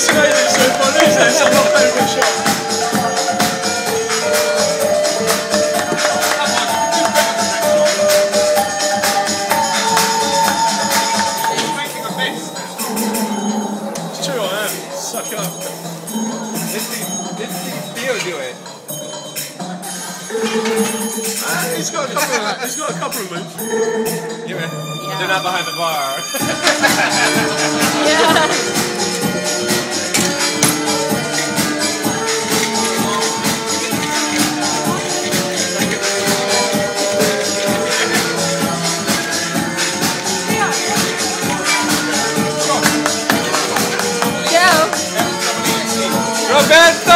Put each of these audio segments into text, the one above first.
it's amazing so far. Suck up. Did did Theo do it? He's got a couple of he's got a couple of moves. Yeah. Yeah. They're not behind the bar. yeah. Roberto!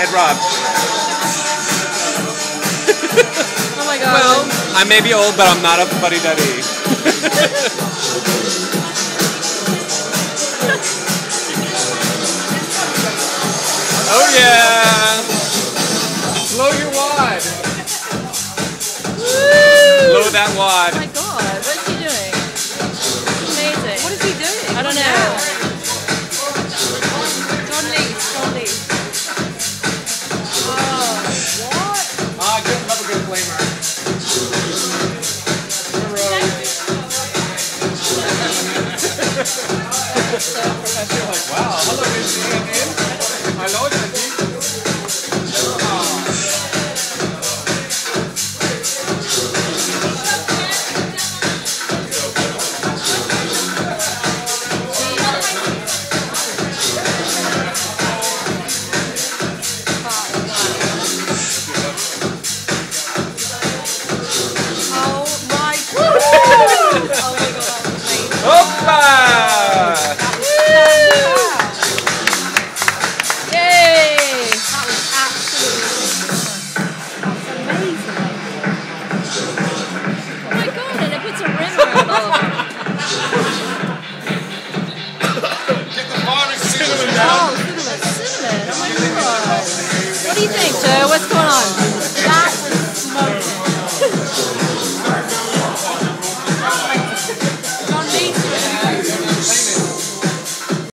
Ed Rob. oh my god. Well, I may be old, but I'm not a buddy daddy. oh yeah. Blow your wad. Woo. Blow that wad. Oh my god, what's he doing? Yes. Cinnamon. Oh, cinnamon, cinnamon. Oh my god. What do you think, Joe? What's going on?